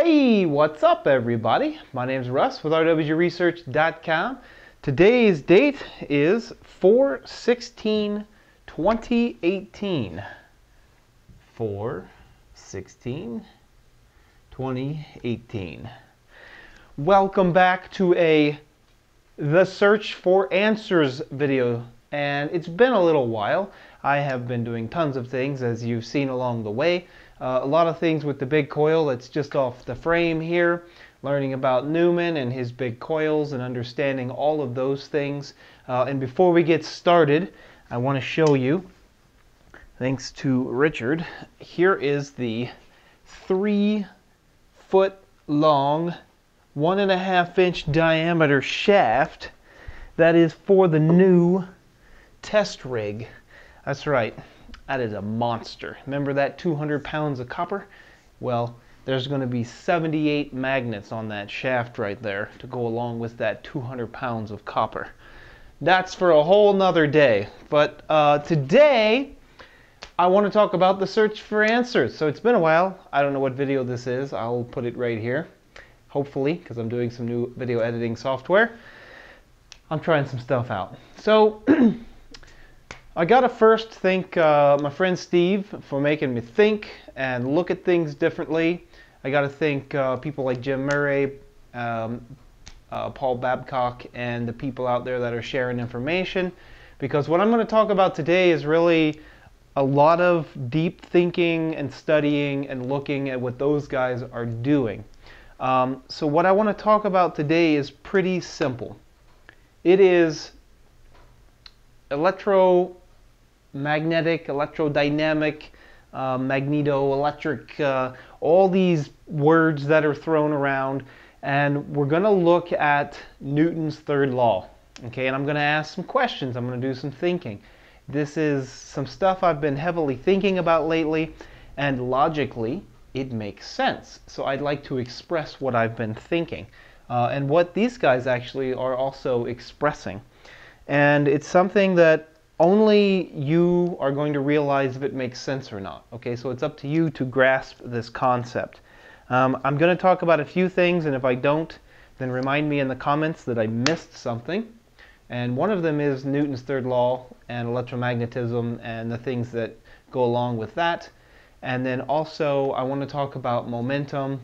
Hey, what's up everybody? My name is Russ with rwgresearch.com. Today's date is 4-16-2018. 4-16-2018. Welcome back to a The Search for Answers video. And it's been a little while. I have been doing tons of things as you've seen along the way. Uh, a lot of things with the big coil that's just off the frame here, learning about Newman and his big coils and understanding all of those things. Uh, and before we get started, I want to show you, thanks to Richard, here is the three foot long, one and a half inch diameter shaft that is for the new test rig. That's right. That is a monster. Remember that 200 pounds of copper? Well, there's going to be 78 magnets on that shaft right there to go along with that 200 pounds of copper. That's for a whole nother day. But uh, today, I want to talk about the search for answers. So it's been a while. I don't know what video this is. I'll put it right here, hopefully, because I'm doing some new video editing software. I'm trying some stuff out. So I gotta first thank uh, my friend Steve for making me think and look at things differently. I gotta thank uh, people like Jim Murray, um, uh, Paul Babcock, and the people out there that are sharing information. Because what I'm going to talk about today is really a lot of deep thinking and studying and looking at what those guys are doing. Um, so what I want to talk about today is pretty simple. It is electro magnetic, electrodynamic, uh, magnetoelectric, uh, all these words that are thrown around. And we're going to look at Newton's third law. Okay, and I'm going to ask some questions. I'm going to do some thinking. This is some stuff I've been heavily thinking about lately, and logically, it makes sense. So I'd like to express what I've been thinking uh, and what these guys actually are also expressing. And it's something that only you are going to realize if it makes sense or not. Okay, so it's up to you to grasp this concept. Um, I'm going to talk about a few things, and if I don't, then remind me in the comments that I missed something. And one of them is Newton's third law and electromagnetism and the things that go along with that. And then also, I want to talk about momentum,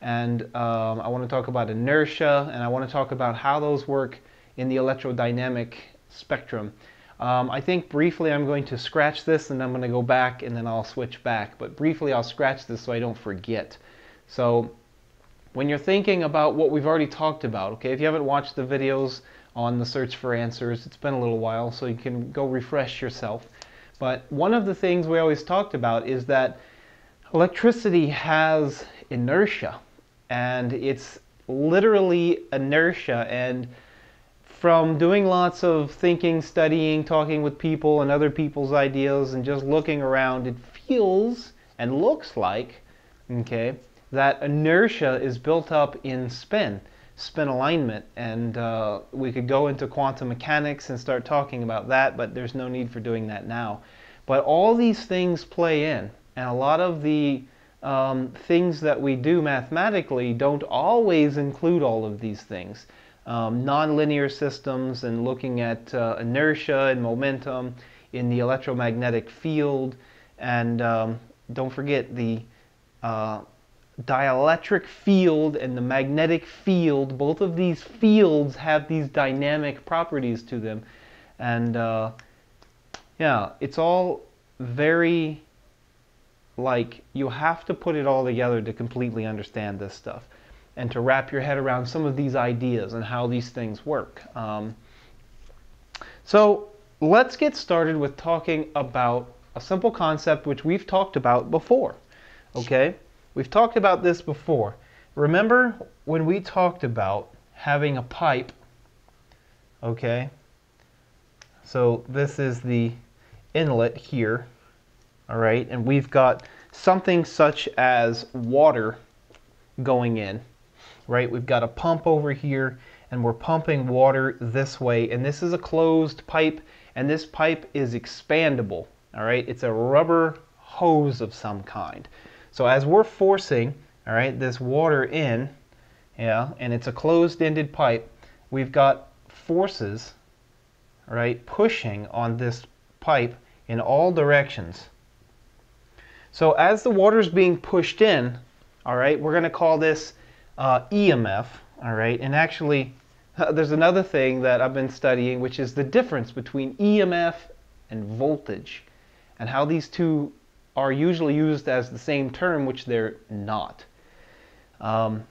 and um, I want to talk about inertia, and I want to talk about how those work in the electrodynamic spectrum. Um, I think briefly I'm going to scratch this and I'm going to go back and then I'll switch back. But briefly I'll scratch this so I don't forget. So when you're thinking about what we've already talked about, okay, if you haven't watched the videos on the search for answers, it's been a little while so you can go refresh yourself. But one of the things we always talked about is that electricity has inertia and it's literally inertia and from doing lots of thinking, studying, talking with people and other people's ideas and just looking around, it feels and looks like, okay, that inertia is built up in spin, spin alignment. And uh, we could go into quantum mechanics and start talking about that, but there's no need for doing that now. But all these things play in, and a lot of the um, things that we do mathematically don't always include all of these things um, nonlinear systems and looking at uh, inertia and momentum in the electromagnetic field. And um, don't forget the uh, dielectric field and the magnetic field. Both of these fields have these dynamic properties to them. And uh, yeah, it's all very like you have to put it all together to completely understand this stuff and to wrap your head around some of these ideas and how these things work. Um, so let's get started with talking about a simple concept which we've talked about before. Okay, we've talked about this before. Remember when we talked about having a pipe? Okay, so this is the inlet here. All right, and we've got something such as water going in right? We've got a pump over here and we're pumping water this way. And this is a closed pipe and this pipe is expandable, all right? It's a rubber hose of some kind. So as we're forcing, all right, this water in, yeah, and it's a closed-ended pipe, we've got forces, right, pushing on this pipe in all directions. So as the water is being pushed in, all right, we're going to call this uh, EMF, all right, and actually there's another thing that I've been studying, which is the difference between EMF and voltage, and how these two are usually used as the same term, which they're not. Um,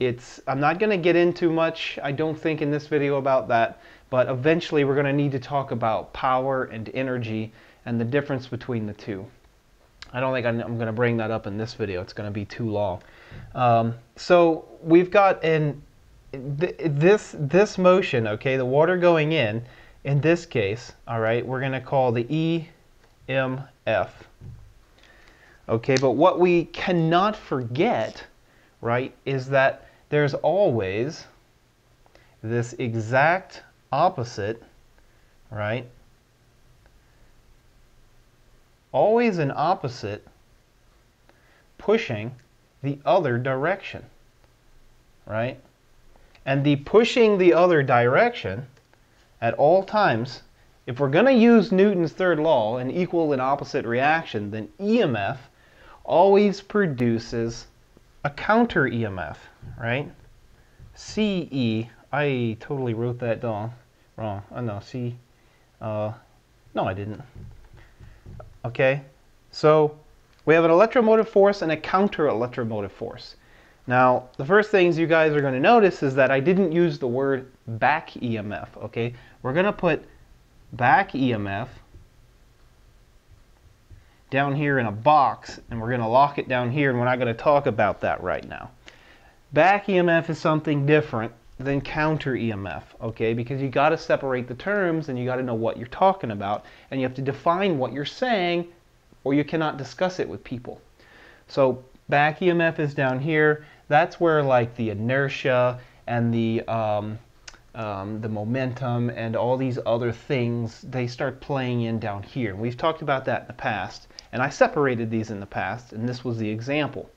it's I'm not going to get into much, I don't think, in this video about that, but eventually we're going to need to talk about power and energy and the difference between the two. I don't think I'm, I'm going to bring that up in this video. It's going to be too long. Um, so we've got in th this this motion, okay, the water going in, in this case, all right, we're going to call the EMF. Okay, but what we cannot forget, right, is that there's always this exact opposite, right? Always an opposite pushing the other direction, right? And the pushing the other direction at all times, if we're going to use Newton's third law, an equal and opposite reaction, then EMF always produces a counter EMF, right? CE, I totally wrote that down wrong. Oh no, C, uh, no I didn't. Okay, so we have an electromotive force and a counter electromotive force. Now, the first things you guys are going to notice is that I didn't use the word back EMF, okay? We're going to put back EMF down here in a box and we're going to lock it down here and we're not going to talk about that right now. Back EMF is something different than counter EMF, okay? Because you got to separate the terms and you got to know what you're talking about and you have to define what you're saying or you cannot discuss it with people. So back EMF is down here. That's where like the inertia and the um, um, the momentum and all these other things they start playing in down here. We've talked about that in the past. And I separated these in the past, and this was the example.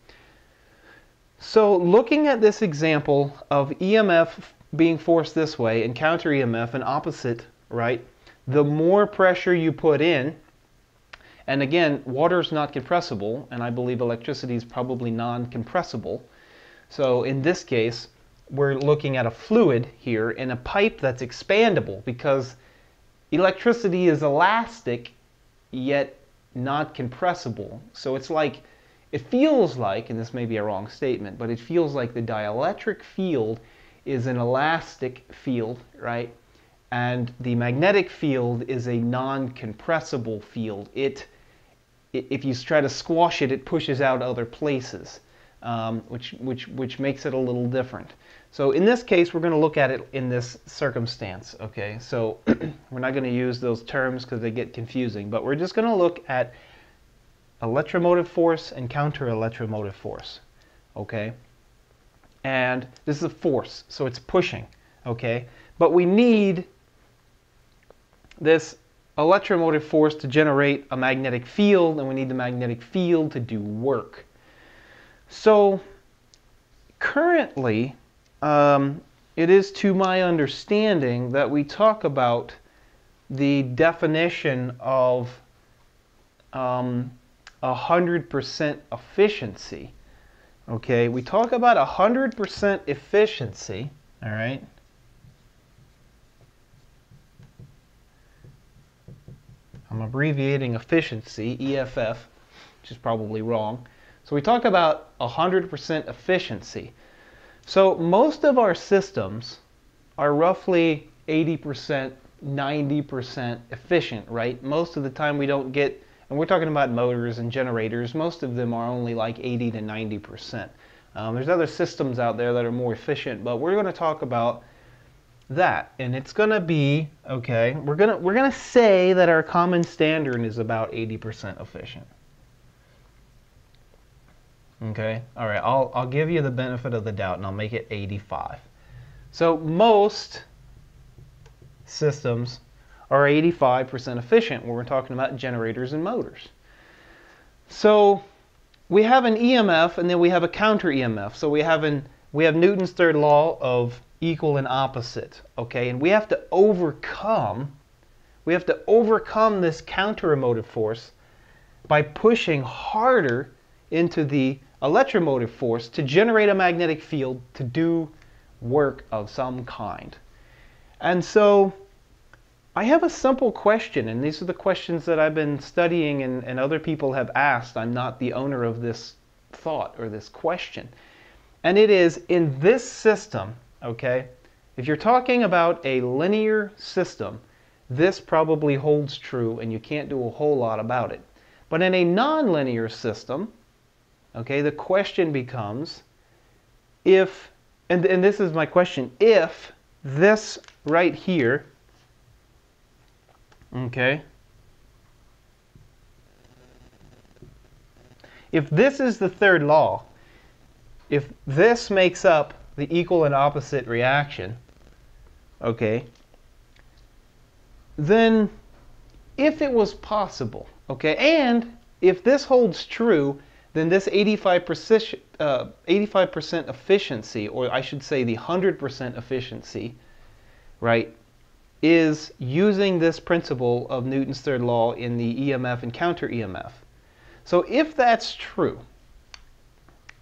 So looking at this example of EMF being forced this way and counter EMF and opposite, right? The more pressure you put in, and again, water is not compressible, and I believe electricity is probably non-compressible. So in this case, we're looking at a fluid here in a pipe that's expandable because electricity is elastic, yet not compressible. So it's like, it feels like, and this may be a wrong statement, but it feels like the dielectric field is an elastic field, right? And the magnetic field is a non-compressible field. It, if you try to squash it, it pushes out other places, um, which, which, which makes it a little different. So in this case, we're going to look at it in this circumstance, okay? So we're not going to use those terms because they get confusing, but we're just going to look at electromotive force and counter electromotive force, okay? And this is a force, so it's pushing, okay? But we need this electromotive force to generate a magnetic field, and we need the magnetic field to do work. So currently, um, it is to my understanding that we talk about the definition of um, 100% efficiency. Okay, we talk about 100% efficiency, all right? I'm abbreviating efficiency, EFF, which is probably wrong. So we talk about 100% efficiency. So most of our systems are roughly 80%, 90% efficient, right? Most of the time we don't get, and we're talking about motors and generators, most of them are only like 80 to 90%. Um, there's other systems out there that are more efficient, but we're going to talk about that and it's going to be okay we're going to we're going to say that our common standard is about 80% efficient Okay, all right, I'll, I'll give you the benefit of the doubt and I'll make it 85. So most systems are 85% efficient when we're talking about generators and motors. So we have an EMF and then we have a counter EMF. So we have an we have Newton's third law of equal and opposite, okay? And we have to overcome we have to overcome this counter emotive force by pushing harder into the electromotive force to generate a magnetic field to do work of some kind. And so I have a simple question, and these are the questions that I've been studying and, and other people have asked. I'm not the owner of this thought or this question. And it is in this system, okay, if you're talking about a linear system, this probably holds true and you can't do a whole lot about it. But in a nonlinear system, okay, the question becomes if, and, and this is my question, if this right here, okay, if this is the third law, if this makes up the equal and opposite reaction, okay, then if it was possible, okay, and if this holds true, then this 85%, uh, 85% efficiency, or I should say the 100% efficiency, right, is using this principle of Newton's third law in the EMF and counter EMF. So if that's true,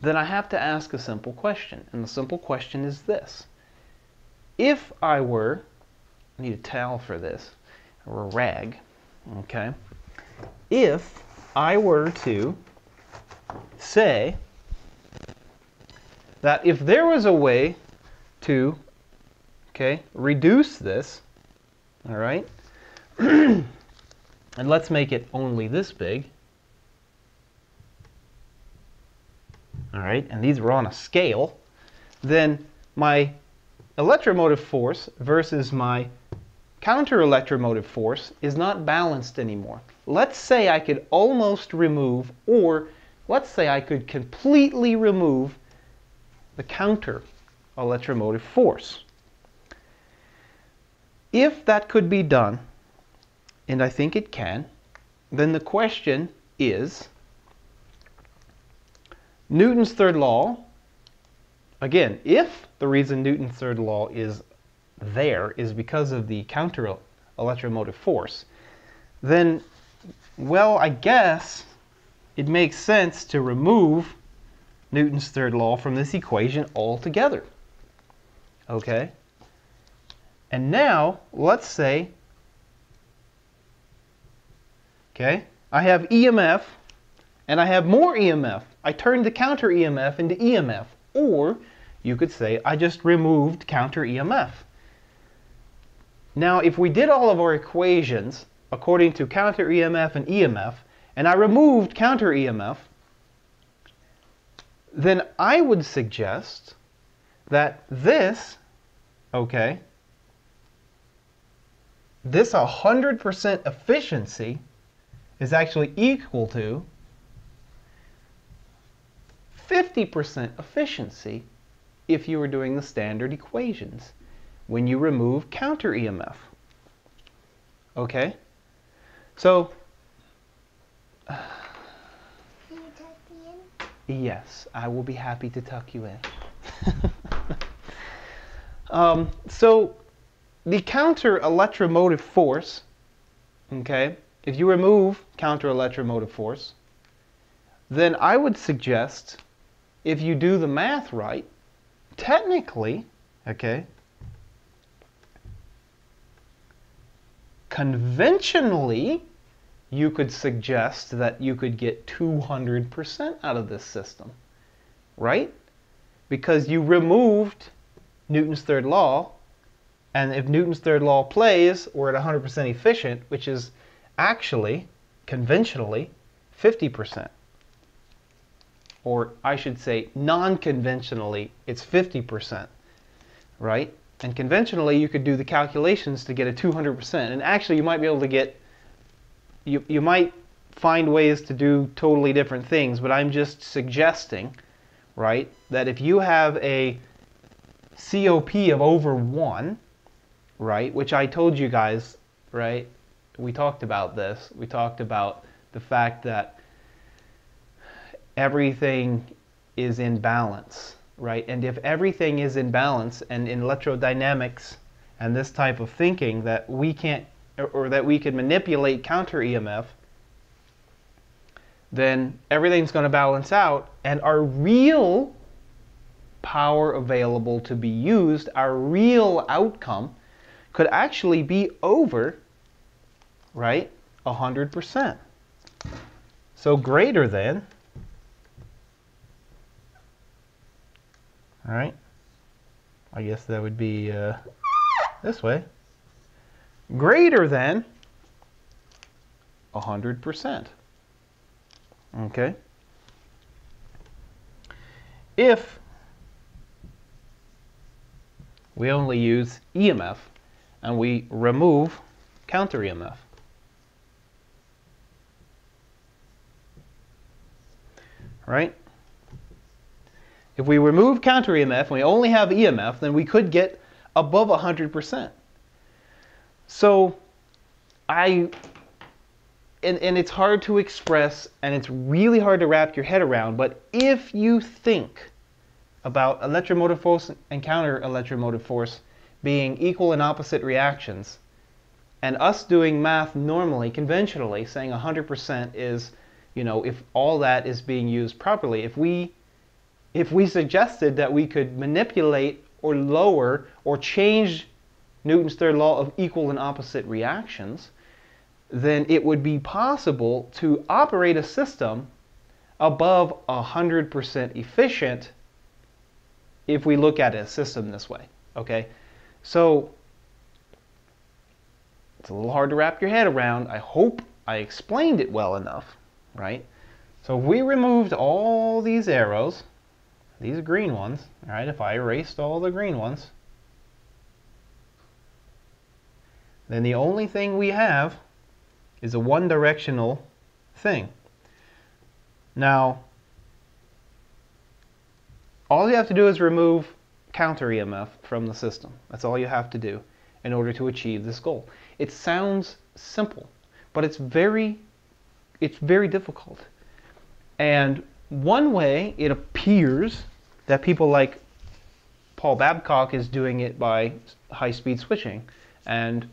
then I have to ask a simple question. And the simple question is this. If I were, I need a towel for this, or a rag, okay? If I were to say that if there was a way to, okay, reduce this, all right, and let's make it only this big, all right, and these were on a scale, then my electromotive force versus my counter electromotive force is not balanced anymore. Let's say I could almost remove, or let's say I could completely remove the counter electromotive force. If that could be done, and I think it can, then the question is Newton's third law, again, if the reason Newton's third law is there is because of the counter electromotive force, then, well, I guess it makes sense to remove Newton's third law from this equation altogether. Okay? And now, let's say, okay, I have EMF and I have more EMF. I turned the counter EMF into EMF. Or you could say I just removed counter EMF. Now, if we did all of our equations according to counter EMF and EMF, and I removed counter EMF, then I would suggest that this, okay, this 100% efficiency is actually equal to 50% efficiency if you were doing the standard equations when you remove counter EMF. Okay? So, can you tuck me in? yes, I will be happy to tuck you in. um, so, the counter electromotive force, okay, if you remove counter electromotive force, then I would suggest if you do the math right, technically, okay, Conventionally, you could suggest that you could get 200% out of this system, right? Because you removed Newton's third law, and if Newton's third law plays, we're at 100% efficient, which is actually, conventionally, 50%. Or I should say, non-conventionally, it's 50%, right? And conventionally, you could do the calculations to get a 200%. And actually, you might be able to get, you, you might find ways to do totally different things, but I'm just suggesting, right, that if you have a COP of over 1, right, which I told you guys, right, we talked about this. We talked about the fact that everything is in balance, right? And if everything is in balance and in electrodynamics and this type of thinking that we can't or that we can manipulate counter EMF, then everything's going to balance out and our real power available to be used, our real outcome could actually be over, right, 100%. So greater than, all right, I guess that would be uh, this way, greater than 100%. Okay? If we only use EMF and we remove counter EMF. Right? If we remove counter EMF and we only have EMF, then we could get above 100%. So I and, and it's hard to express and it's really hard to wrap your head around, but if you think about electromotive force and counter electromotive force being equal and opposite reactions, and us doing math normally, conventionally, saying 100% is, you know, if all that is being used properly, if we if we suggested that we could manipulate or lower or change Newton's third law of equal and opposite reactions, then it would be possible to operate a system above 100% efficient if we look at a system this way. Okay, so it's a little hard to wrap your head around. I hope I explained it well enough, right? So if we removed all these arrows, these green ones, right? If I erased all the green ones, then the only thing we have is a one-directional thing. Now, all you have to do is remove counter EMF from the system. That's all you have to do in order to achieve this goal. It sounds simple, but it's very it's very difficult. And one way it appears that people like Paul Babcock is doing it by high-speed switching and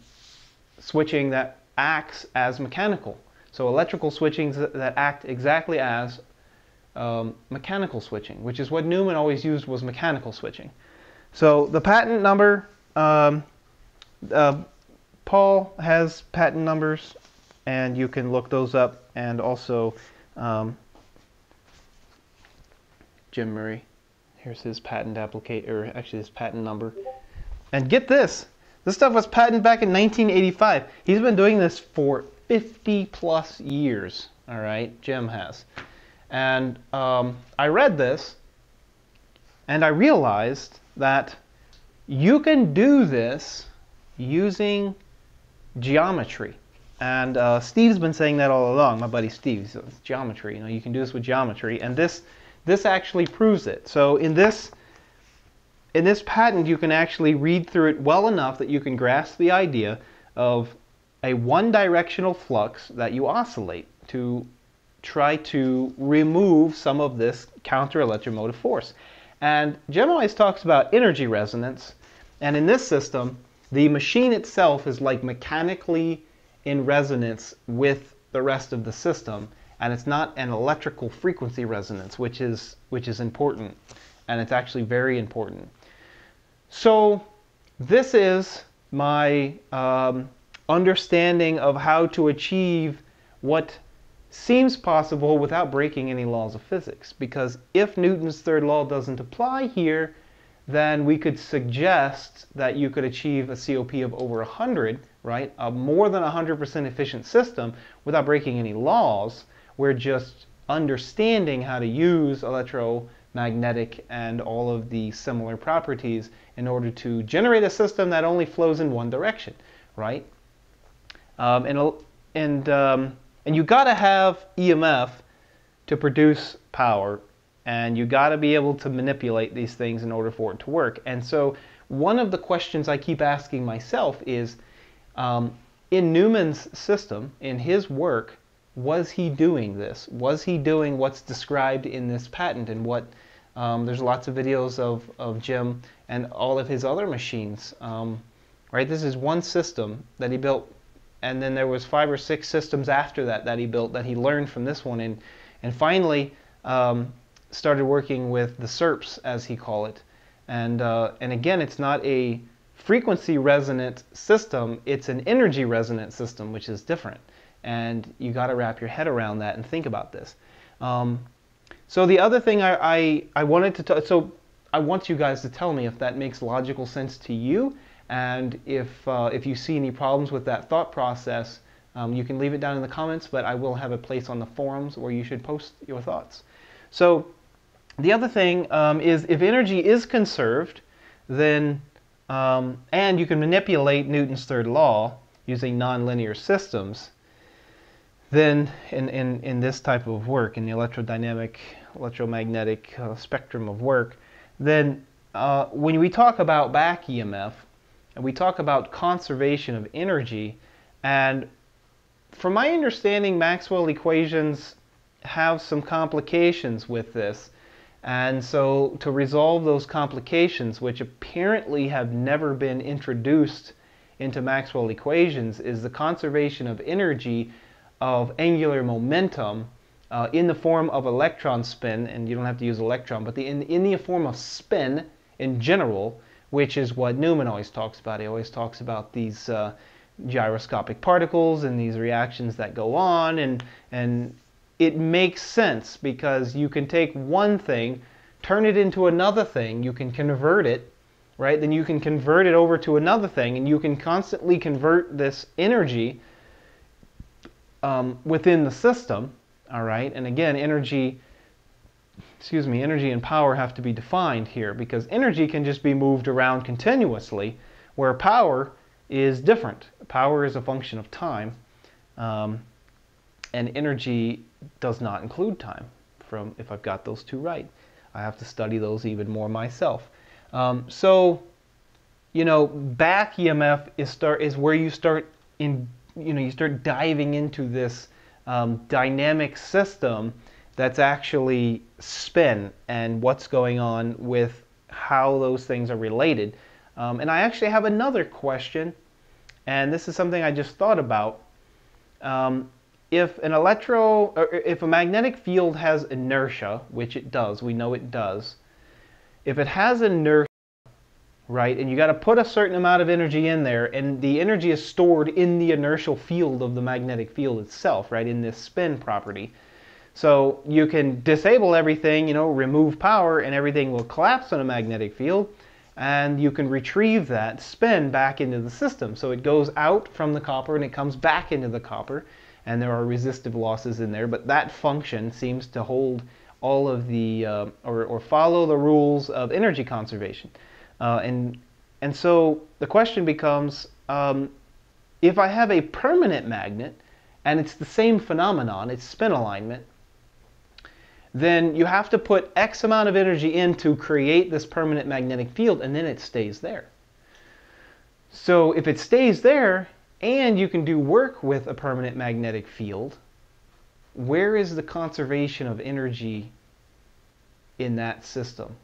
switching that acts as mechanical. So electrical switchings that act exactly as um, mechanical switching, which is what Newman always used was mechanical switching. So the patent number, um, uh, Paul has patent numbers, and you can look those up, and also um, Jim Murray. Here's his patent applicate, or actually his patent number. And get this, this stuff was patented back in 1985. He's been doing this for 50 plus years. All right, Jim has. And um, I read this and I realized that you can do this using geometry. And uh, Steve's been saying that all along, my buddy Steve. So geometry, you know, you can do this with geometry. And this, this actually proves it. So in this in this patent, you can actually read through it well enough that you can grasp the idea of a one-directional flux that you oscillate to try to remove some of this counter-electromotive force. And Jim always talks about energy resonance, and in this system, the machine itself is like mechanically in resonance with the rest of the system, and it's not an electrical frequency resonance, which is which is important, and it's actually very important. So this is my um, understanding of how to achieve what seems possible without breaking any laws of physics. Because if Newton's third law doesn't apply here, then we could suggest that you could achieve a COP of over 100, right? A more than 100% efficient system without breaking any laws. We're just understanding how to use electromagnetic and all of the similar properties in order to generate a system that only flows in one direction, right? Um, and and um, and you got to have EMF to produce power, and you got to be able to manipulate these things in order for it to work. And so one of the questions I keep asking myself is, um, in Newman's system, in his work, was he doing this? Was he doing what's described in this patent and what um, there's lots of videos of, of Jim and all of his other machines. Um, right, this is one system that he built, and then there was five or six systems after that that he built that he learned from this one, and and finally um, started working with the SERPs as he call it, and uh, and again, it's not a frequency resonant system; it's an energy resonant system, which is different, and you got to wrap your head around that and think about this. Um, so the other thing I, I, I wanted to talk, so I want you guys to tell me if that makes logical sense to you, and if, uh, if you see any problems with that thought process, um, you can leave it down in the comments, but I will have a place on the forums where you should post your thoughts. So the other thing um, is if energy is conserved, then, um, and you can manipulate Newton's third law using nonlinear systems, then in, in, in this type of work, in the electrodynamic electromagnetic uh, spectrum of work, then uh, when we talk about back EMF, and we talk about conservation of energy, and from my understanding, Maxwell equations have some complications with this. And so to resolve those complications, which apparently have never been introduced into Maxwell equations, is the conservation of energy of angular momentum uh, in the form of electron spin, and you don't have to use electron, but the, in, in the form of spin in general, which is what Newman always talks about. He always talks about these uh, gyroscopic particles and these reactions that go on, and, and it makes sense because you can take one thing, turn it into another thing, you can convert it, right? Then you can convert it over to another thing, and you can constantly convert this energy um, within the system all right? And again, energy, excuse me, energy and power have to be defined here because energy can just be moved around continuously, where power is different. Power is a function of time, um, and energy does not include time. From if I've got those two right, I have to study those even more myself. Um, so, you know, back EMF is start is where you start in, you know, you start diving into this um, dynamic system that's actually spin and what's going on with how those things are related. Um, and I actually have another question, and this is something I just thought about. Um, if an electro, if a magnetic field has inertia, which it does, we know it does, if it has inertia, right? And you got to put a certain amount of energy in there, and the energy is stored in the inertial field of the magnetic field itself, right? In this spin property. So you can disable everything, you know, remove power, and everything will collapse on a magnetic field, and you can retrieve that spin back into the system. So it goes out from the copper and it comes back into the copper, and there are resistive losses in there, but that function seems to hold all of the, uh, or, or follow the rules of energy conservation. Uh, and, and so the question becomes, um, if I have a permanent magnet, and it's the same phenomenon, it's spin alignment, then you have to put X amount of energy in to create this permanent magnetic field, and then it stays there. So if it stays there, and you can do work with a permanent magnetic field, where is the conservation of energy in that system?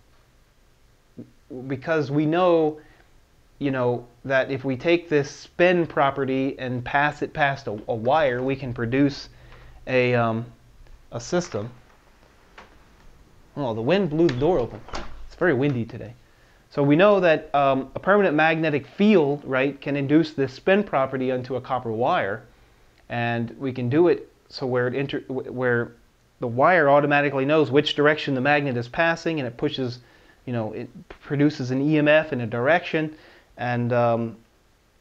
because we know you know that if we take this spin property and pass it past a, a wire, we can produce a um, a system. Oh, the wind blew the door open. It's very windy today. So we know that um, a permanent magnetic field, right, can induce this spin property onto a copper wire, and we can do it so where it where the wire automatically knows which direction the magnet is passing, and it pushes you know, it produces an EMF in a direction and, um,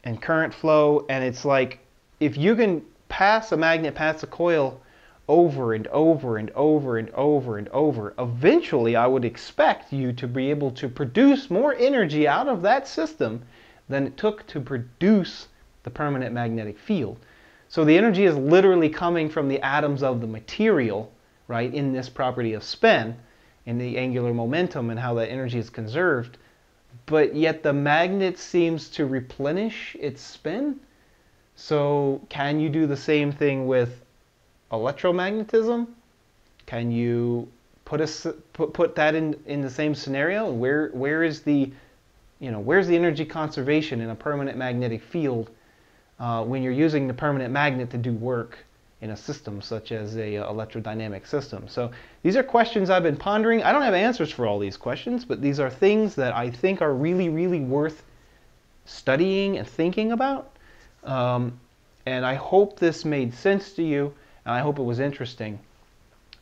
and current flow. And it's like if you can pass a magnet past a coil over and over and over and over and over, eventually I would expect you to be able to produce more energy out of that system than it took to produce the permanent magnetic field. So the energy is literally coming from the atoms of the material, right, in this property of spin in the angular momentum and how that energy is conserved, but yet the magnet seems to replenish its spin. So can you do the same thing with electromagnetism? Can you put us put, put that in in the same scenario? Where where is the you know where's the energy conservation in a permanent magnetic field uh, when you're using the permanent magnet to do work in a system such as a uh, electrodynamic system? So these are questions I've been pondering. I don't have answers for all these questions, but these are things that I think are really really worth studying and thinking about. Um, and I hope this made sense to you, and I hope it was interesting.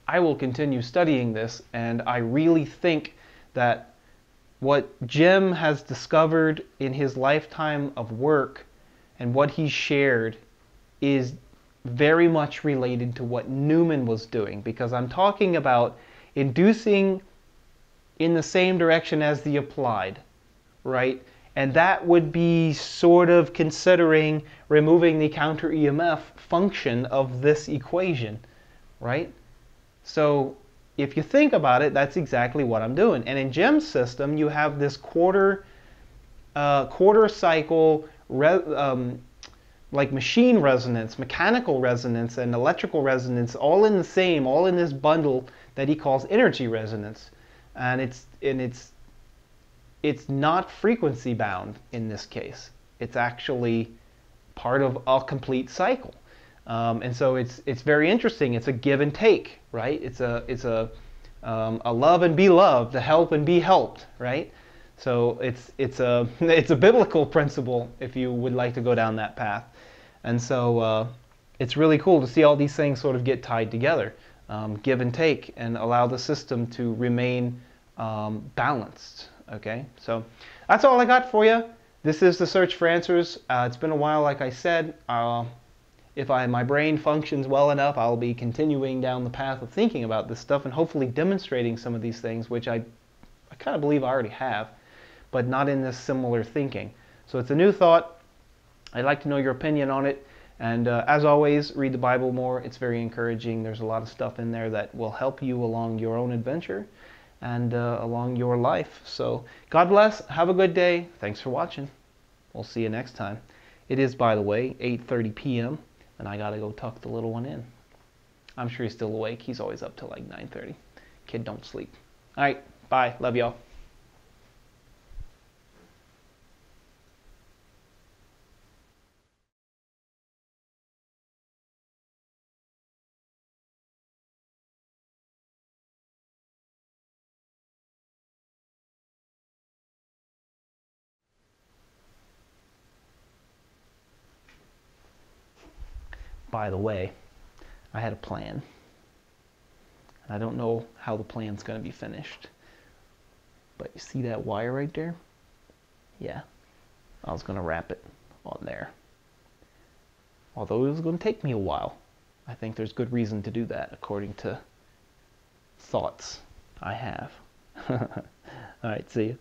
I will continue studying this, and I really think that what Jim has discovered in his lifetime of work and what he shared is very much related to what Newman was doing because I'm talking about inducing in the same direction as the applied, right? And that would be sort of considering removing the counter EMF function of this equation, right? So if you think about it, that's exactly what I'm doing. And in Jim's system, you have this quarter, uh, quarter cycle, um, like machine resonance, mechanical resonance, and electrical resonance, all in the same, all in this bundle that he calls energy resonance. And it's and it's it's not frequency bound in this case. It's actually part of a complete cycle. Um, and so it's it's very interesting. It's a give and take, right? It's a it's a um, a love and be loved, a help and be helped, right? So it's it's a it's a biblical principle if you would like to go down that path. And so uh, it's really cool to see all these things sort of get tied together, um, give and take, and allow the system to remain um, balanced. Okay, so that's all I got for you. This is the search for answers. Uh, it's been a while, like I said. Uh, if I, my brain functions well enough, I'll be continuing down the path of thinking about this stuff and hopefully demonstrating some of these things, which I, I kind of believe I already have, but not in this similar thinking. So it's a new thought. I'd like to know your opinion on it. And uh, as always, read the Bible more. It's very encouraging. There's a lot of stuff in there that will help you along your own adventure and uh, along your life. So God bless. Have a good day. Thanks for watching. We'll see you next time. It is, by the way, 8.30 p.m. and I got to go tuck the little one in. I'm sure he's still awake. He's always up till like 9.30. Kid don't sleep. All right. Bye. Love y'all. By the way, I had a plan. And I don't know how the plan's going to be finished. But you see that wire right there? Yeah. I was going to wrap it on there. Although it was going to take me a while. I think there's good reason to do that according to thoughts I have. All right, see you.